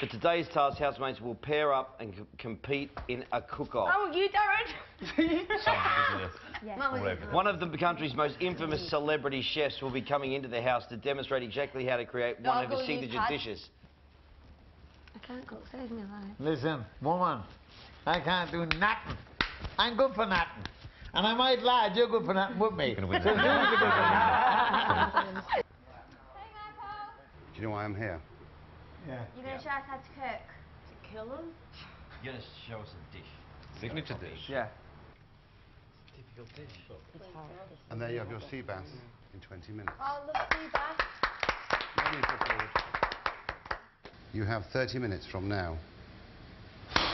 For today's task, housemates will pair up and c- compete in a cook-off. Oh, you, Darren. One of the country's most infamous celebrity chefs will be coming into the house to demonstrate exactly how to create one of I'll his signature dishes. I can't cook, save me life. Listen, woman, I can't do nothing. I'm good for nothing. And I might lie, you're good for nothing with me. So win. who's the good for nothing? Do you know why I'm here? Yeah. You're going to show us how to cook. To kill them? You're going to show us a dish. Signature dish. Yeah. Typical dish. And there you have your sea bass in 20 minutes. Oh, look, sea bass. No need. You have 30 minutes from now.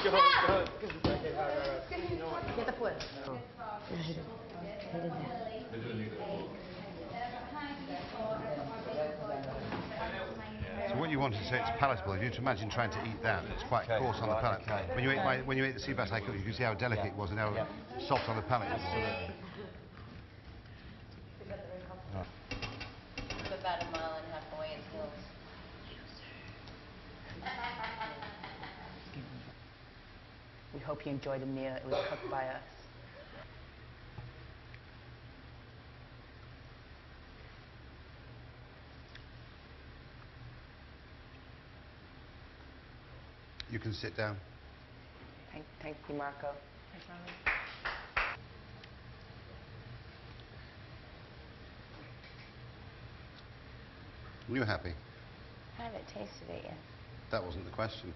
Get the foot. So what you want to say it's palatable. If you to imagine trying to eat that, it's quite Okay, coarse on the palate. okay. When you ate my, when you ate the sea bass I cooked, you can see how delicate it was and how soft on the palate it was. It's about a mile and a half away in hills. We hope you enjoyed the meal. It was cooked by us. You can sit down. Thank, thank you, Marco. Are you happy? I haven't tasted it yet. That wasn't the question.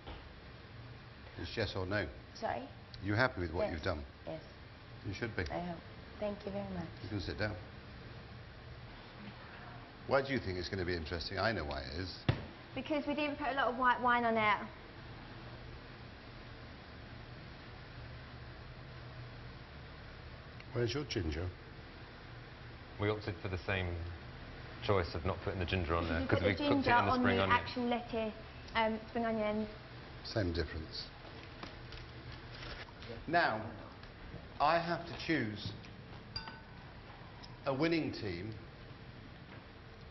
It's yes or no. Sorry? You happy with what Yes. you've done? Yes, You should be. I hope. Thank you very much. You can sit down. Why do you think it's going to be interesting? I know why it is. Because we didn't put a lot of white wine on it. Where's your ginger? We opted for the same choice of not putting the ginger on there You put because the we cooked it in the on spring the onion. actual lettuce, um, spring onions. Same difference. Now, I have to choose a winning team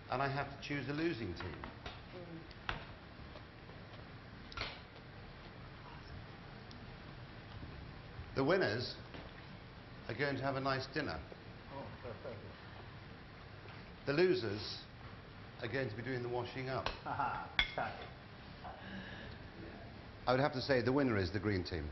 and I have to choose a losing team. The winners are going to have a nice dinner. The losers are going to be doing the washing up. I would have to say the winner is the green team.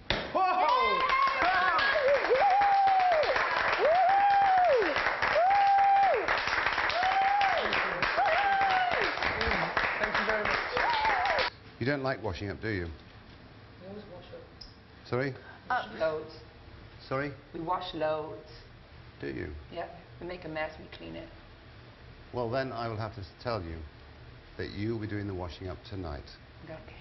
You don't like washing up, do you? Sorry? Loads. Sorry? We wash loads. Do you? Yeah. We make a mess, we clean it. Well, then I will have to tell you that you'll be doing the washing up tonight. Okay.